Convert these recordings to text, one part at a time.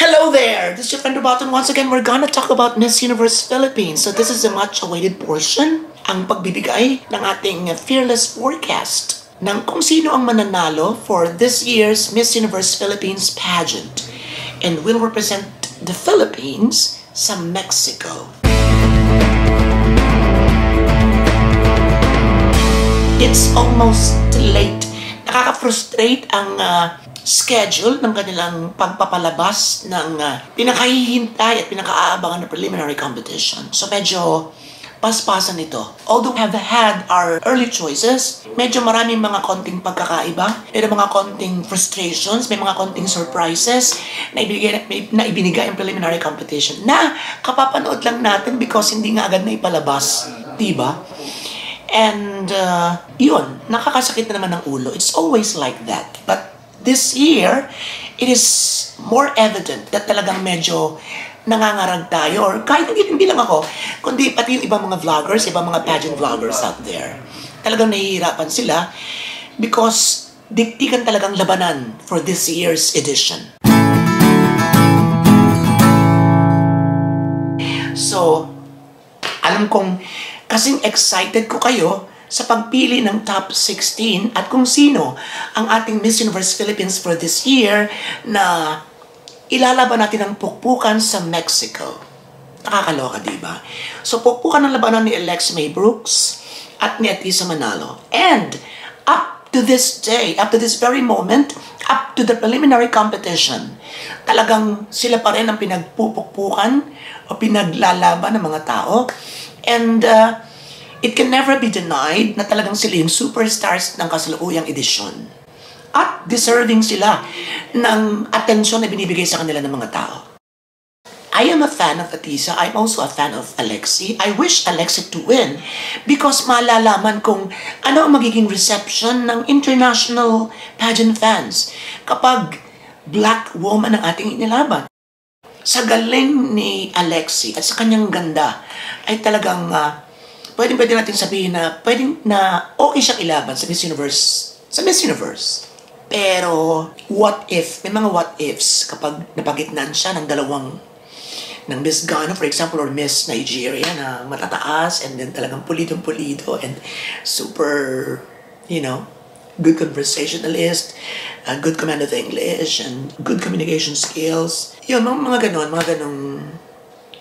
Hello there! This is your friend Roboton. Once again, we're gonna talk about Miss Universe Philippines. So this is a much-awaited portion, ang pagbibigay ng ating fearless forecast ng kung sino ang mananalo for this year's Miss Universe Philippines pageant and will represent the Philippines sa Mexico. It's almost late. Nakaka-frustrate ang uh, schedule ng kanilang pagpapalabas ng uh, pinakahihintay at pinakaaabangan na preliminary competition. So medyo paspasan ito. Although we have had our early choices, medyo maraming mga konting pagkakaiba, may mga konting frustrations, may mga konting surprises na ibinigay, na ibinigay ang preliminary competition na kapapanood lang natin because hindi nga agad na ipalabas. Diba? And uh, yun, nakakasakit na naman ng ulo. It's always like that. But this year, it is more evident that talagang medyo nangangarag tayo or kahit hindi, lang ako, kundi pati yung ibang mga vloggers, ibang mga pageant vloggers out there. Talagang nahihirapan sila because diktikan talagang labanan for this year's edition. So, alam kong kasing excited ko kayo sa pagpili ng top 16 at kung sino ang ating Miss Universe Philippines for this year na ilalaban natin ang pukpukan sa Mexico. Nakakaloka, di ba? So, pukpukan ng labanan ni Alex May Brooks at ni Atisa Manalo. And, up to this day, up to this very moment, up to the preliminary competition, talagang sila pa rin ang pinagpupukpukan o pinaglalaban ng mga tao And uh, it can never be denied na talagang sila yung superstars ng kasalukuyang edisyon. At deserving sila ng atensyon na binibigay sa kanila ng mga tao. I am a fan of Atisa. I'm also a fan of Alexi. I wish Alexi to win because malalaman kung ano ang magiging reception ng international pageant fans kapag black woman ang ating inilaban. Sa galing ni Alexi at sa kanyang ganda, ay talagang uh, pwedeng pwede natin sabihin na pwedeng na okay siyang ilaban sa Miss Universe. Sa Miss Universe. Pero, what if, may mga what ifs kapag napagitnan siya ng dalawang ng Miss Ghana, for example, or Miss Nigeria na matataas and then talagang pulidong-pulido and super, you know, good conversationalist, uh, good command of English, and good communication skills. Yun, mga, mga ganon, mga ganong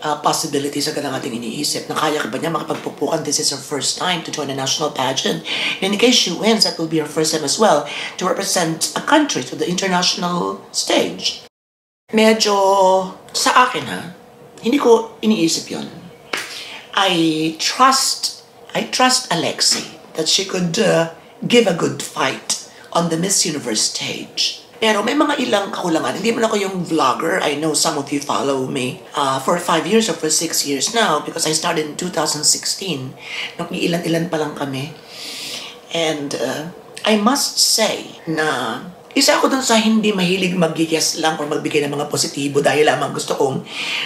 uh, possibilities agad ang ating iniisip na kaya ka ba niya makapagpupukan this is her first time to join a national pageant. And in case she wins, that will be her first time as well to represent a country to the international stage. Medyo sa akin ha, hindi ko iniisip yon. I trust, I trust Alexi that she could uh, give a good fight on the Miss Universe stage. Pero may mga ilang kakulangan. Hindi man ako yung vlogger. I know some of you follow me uh, for 5 years or for 6 years now because I started in 2016. Nung ilan-ilan pa lang kami. And uh, I must say na isa ako dun sa hindi mahilig mag-yes lang or magbigay ng mga positibo dahil lamang gusto kong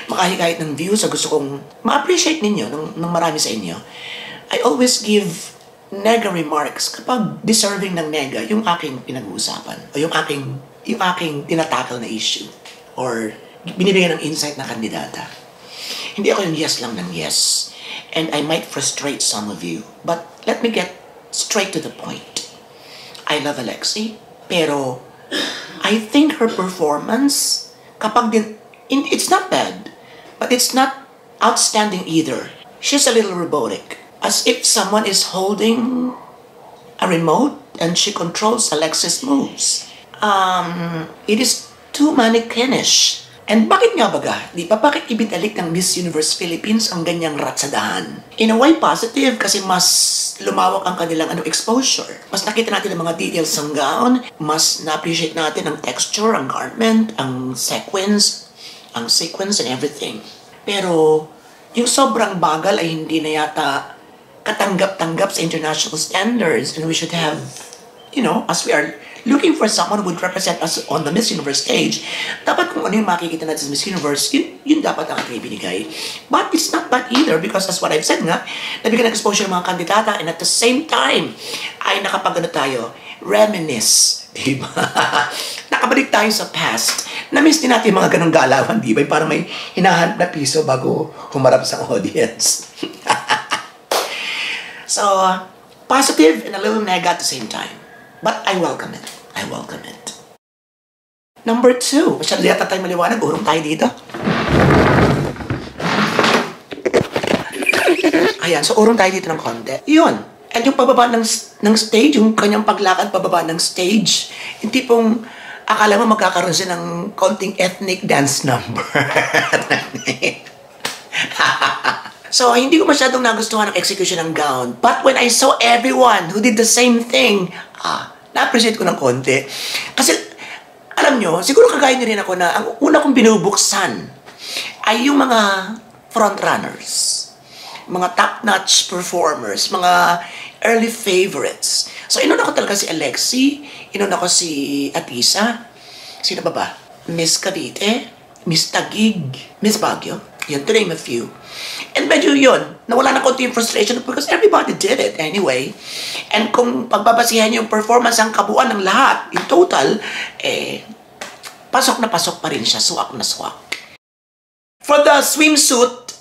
makahikayat ng views o gusto kong ma-appreciate ninyo ng, ng marami sa inyo. I always give nega remarks kapag deserving ng nega yung aking pinag-uusapan o yung aking, yung aking tinatakal na issue or binibigyan ng insight na kandidata. Hindi ako yung yes lang ng yes. And I might frustrate some of you. But let me get straight to the point. I love Alexi, pero I think her performance, kapag din, it's not bad, but it's not outstanding either. She's a little robotic as if someone is holding a remote and she controls Alexis' moves. Um, it is too mannequinish. And bakit nga baga? Di ba bakit ibinalik ng Miss Universe Philippines ang ganyang ratsadahan? In a way positive kasi mas lumawak ang kanilang ano, exposure. Mas nakita natin ang mga details ng gown, mas na-appreciate natin ang texture, ang garment, ang sequins, ang sequence and everything. Pero yung sobrang bagal ay hindi na yata katanggap-tanggap sa international standards and we should have, you know, as we are looking for someone who would represent us on the Miss Universe stage, dapat kung ano yung makikita natin sa Miss Universe, yun, yun dapat ang ating ibinigay. But it's not bad either because as what I've said nga, nabigyan ng exposure ng mga kandidata and at the same time, ay nakapagano tayo, reminisce. Diba? nakabalik tayo sa past. Na-miss din natin yung mga ganong galawan, di ba? Parang may hinahanap na piso bago humarap sa audience. so, positive and a little neg at the same time. But I welcome it. I welcome it. Number two, masyado yata tayo maliwanag, urong tayo dito. Ayan, so urong tayo dito ng konti. Yun. And yung pababa ng, ng stage, yung kanyang paglakad pababa ng stage, yung tipong akala mo magkakaroon siya ng konting ethnic dance number. so, hindi ko masyadong nagustuhan ang execution ng gown. But when I saw everyone who did the same thing, ah, na-appreciate ko ng konti. Kasi alam nyo, siguro kagaya niyo rin ako na ang una kong binubuksan ay yung mga frontrunners, mga top-notch performers, mga early favorites. So, inuna ko talaga si Alexi, inuna ko si Atisa, sino ba ba? Miss Cavite, Miss Tagig, Miss Baguio, yun, to name a few. And medyo yun, nawala na konti yung frustration because everybody did it anyway. And kung pagbabasihan yung performance ang kabuuan ng lahat, in total, eh, pasok na pasok pa rin siya, suwak na suwak. For the swimsuit,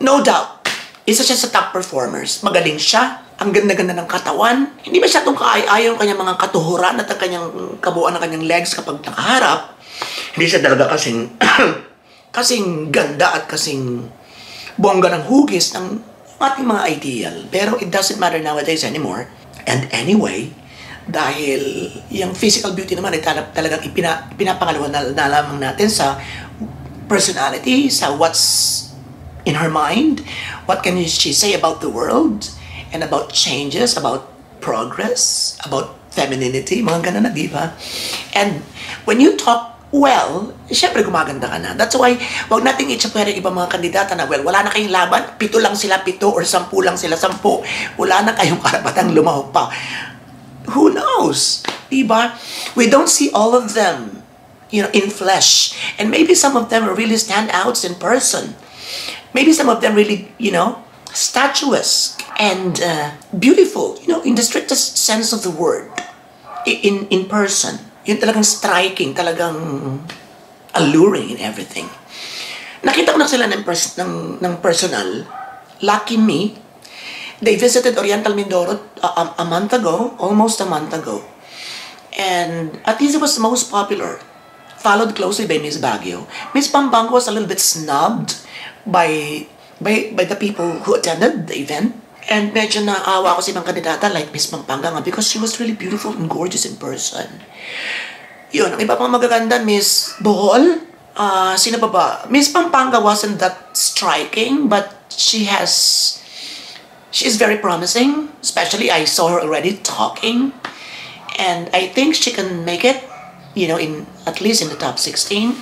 no doubt, isa siya sa top performers. Magaling siya, ang ganda-ganda ng katawan. Hindi masyadong kaay-ayaw ang kanyang mga katuhuran at ang kanyang kabuuan ng kanyang legs kapag nakaharap. Hindi siya talaga kasing, kasing ganda at kasing bongga ng hugis ng ating mga ideal. Pero it doesn't matter nowadays anymore. And anyway, dahil yung physical beauty naman ay tal- talagang ipina, pinapangalawa na, na lamang natin sa personality, sa what's in her mind, what can she say about the world, and about changes, about progress, about femininity, mga ganun na, di ba? And when you talk well, syempre gumaganda ka na. That's why, wag nating itsapwera ibang mga kandidata na, well, wala na kayong laban, pito lang sila, pito, or sampu lang sila, sampu. Wala na kayong karapatang lumaho pa. Who knows? Diba? We don't see all of them, you know, in flesh. And maybe some of them really stand out in person. Maybe some of them really, you know, statuesque and uh, beautiful, you know, in the strictest sense of the word, in in person. Yun talagang striking, talagang alluring in everything. Nakita ko na sila ng, pers- ng, ng personal. Lucky me, they visited Oriental Mindoro a, a, a month ago, almost a month ago. And at least it was the most popular, followed closely by Miss Baguio. Miss Pampanga was a little bit snubbed by by by the people who attended the event. And medyo naawa ako sa ibang kandidata like Miss Pampanga nga because she was really beautiful and gorgeous in person. Yun, ang iba pang magaganda, Miss Bohol. Ah, sino pa ba? Miss Pampanga wasn't that striking, but she has she's very promising. Especially, I saw her already talking, and I think she can make it. You know, in at least in the top 16.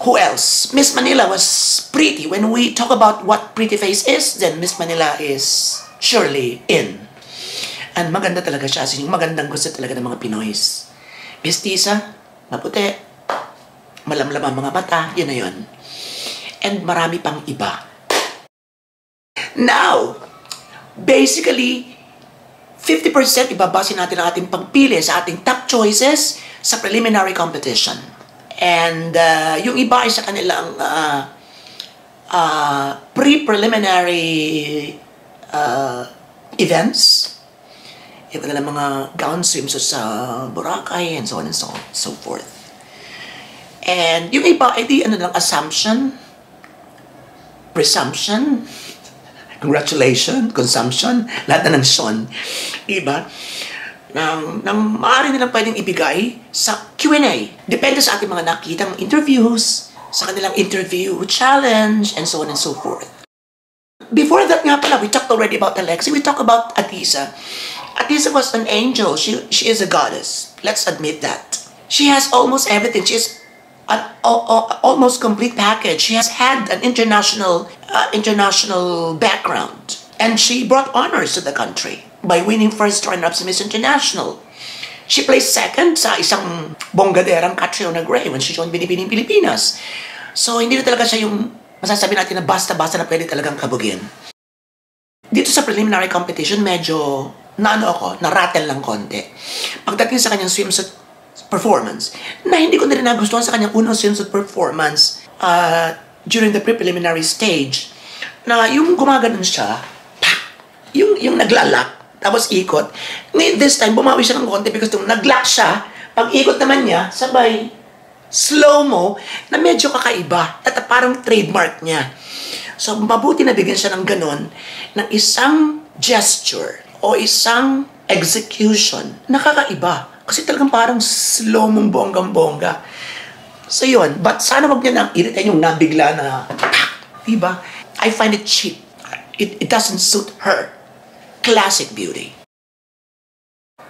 Who else? Miss Manila was pretty. When we talk about what pretty face is, then Miss Manila is surely in. And maganda talaga siya. As yung magandang gusto talaga ng mga Pinoys. Mestiza, maputi, malamlam ang mga mata, yun na yun. And marami pang iba. Now, basically, 50% ibabase natin ang ating pagpili sa ating top choices sa preliminary competition. And uh, yung iba ay sa kanilang uh, uh, pre-preliminary uh, events. Yung kanilang mga gown swimsuits sa Boracay and so on and so, so forth. And yung iba ay di ano lang, assumption, presumption, congratulation, consumption, lahat na ng son. Diba? Nang, nang maaari nilang pwedeng ibigay sa Q&A. Depende sa ating mga nakitang interviews, sa kanilang interview challenge, and so on and so forth. Before that nga pala, we talked already about Alexi. We talked about Atisa. Atisa was an angel. She, she is a goddess. Let's admit that. She has almost everything. She is an al- al- almost complete package. She has had an international uh, international background, and she brought honors to the country by winning first runner-up sa Miss International. She placed second sa isang bonggaderang Catriona Gray when she joined Binibining Pilipinas. So, hindi na talaga siya yung masasabi natin na basta-basta na pwede talagang kabugin. Dito sa preliminary competition, medyo naano ako, na-rattle lang konti. Pagdating sa kanyang swimsuit performance na hindi ko na rin nagustuhan sa kanyang unang swimsuit performance uh, during the pre-preliminary stage na yung gumaganon siya, pa, yung, yung naglalak, tapos ikot. Ngayon, this time, bumawi siya ng konti because nung naglock siya, pag ikot naman niya, sabay, slow-mo, na medyo kakaiba. At parang trademark niya. So, mabuti na bigyan siya ng ganon, ng isang gesture o isang execution nakakaiba. Kasi talagang parang slow mong bonggang-bongga. So yun, but sana wag niya nang iritan yung nabigla na, diba? I find it cheap. It, it doesn't suit her. Classic beauty.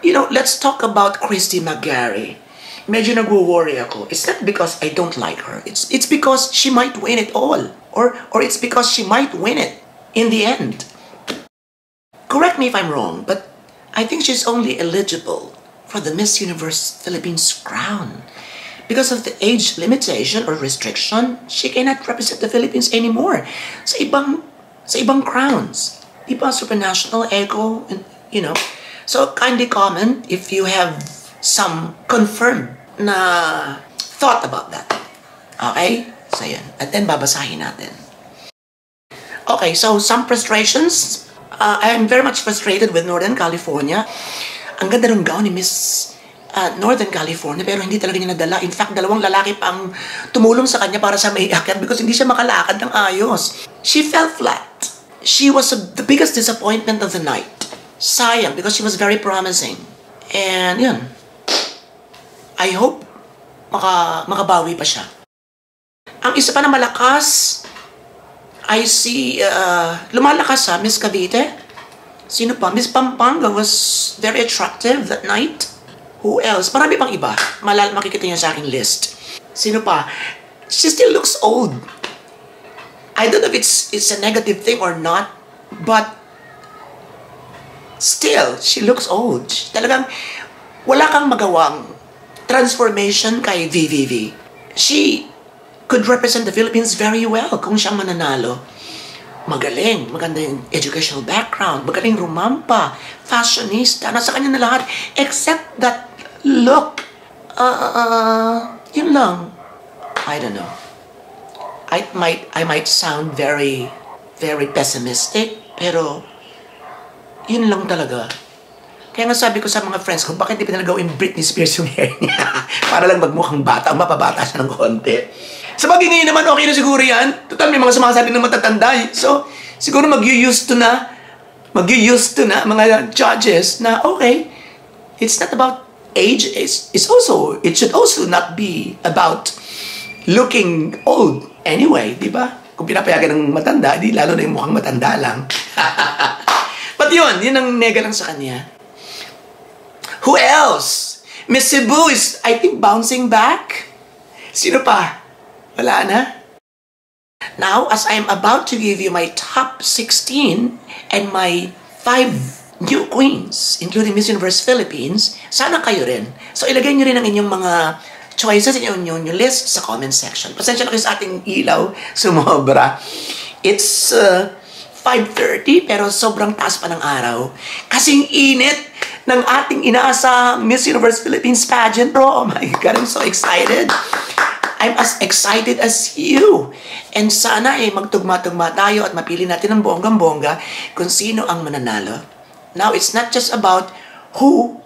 You know, let's talk about Christy McGarry. Medyo nagwo-worry ako. It's not because I don't like her. It's it's because she might win it all. Or or it's because she might win it in the end. Correct me if I'm wrong, but I think she's only eligible for the Miss Universe Philippines crown. Because of the age limitation or restriction, she cannot represent the Philippines anymore sa ibang sa ibang crowns. Di ba supranational echo, and, you know. So kindly comment if you have some confirmed na thought about that. Okay? So yan. At then babasahin natin. Okay, so some frustrations. Uh, I am very much frustrated with Northern California. Ang ganda ng gown ni Miss uh, Northern California pero hindi talaga niya nadala. In fact, dalawang lalaki pang tumulong sa kanya para sa may akyat because hindi siya makalakad ng ayos. She fell flat. She was a, the biggest disappointment of the night. Sayang because she was very promising. And yun. I hope maka, makabawi pa siya. Ang isa pa na malakas, I see, uh, lumalakas sa Miss Cavite. Sino pa? Miss Pampanga was very attractive that night. Who else? Marami pang iba. Malal makikita niyo sa aking list. Sino pa? She still looks old. I don't know if it's it's a negative thing or not, but still, she looks old. Talagang wala kang magawang transformation kay VVV. She could represent the Philippines very well kung siyang mananalo. Magaling, maganda yung educational background, magaling rumampa, fashionista, nasa kanya na lahat, except that look, uh, uh, yun lang. I don't know. I might, I might sound very, very pessimistic, pero yun lang talaga. Kaya nga sabi ko sa mga friends ko, bakit di pinalagawin Britney Spears yung hair niya? Para lang magmukhang bata, mapabata siya ng konti. Sa bagay ngayon naman, okay na siguro yan. Total, may mga sumasabi ng matatanda. eh. So, siguro mag-used to na, mag-used to na mga judges na, okay, it's not about age. It's, it's also, it should also not be about looking old anyway, di ba? Kung pinapayagan ng matanda, di lalo na yung mukhang matanda lang. But yun, yun ang nega lang sa kanya. Who else? Miss Cebu is, I think, bouncing back. Sino pa? Wala na? Now, as I am about to give you my top 16 and my 5 new queens, including Miss Universe Philippines, sana kayo rin. So, ilagay nyo rin ang inyong mga choices in your, your list sa comment section. Pasensya na kayo sa ating ilaw, sumobra. It's uh, 5.30 pero sobrang taas pa ng araw. Kasing init ng ating inaasa Miss Universe Philippines pageant, bro. Oh my God, I'm so excited. I'm as excited as you. And sana eh magtugma-tugma tayo at mapili natin ng bonggang-bongga kung sino ang mananalo. Now, it's not just about who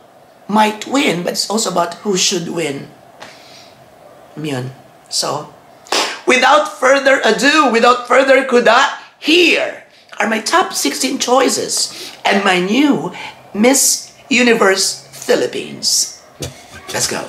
might win, but it's also about who should win. Yun. So, without further ado, without further kuda, here are my top 16 choices and my new Miss Universe Philippines. Let's go.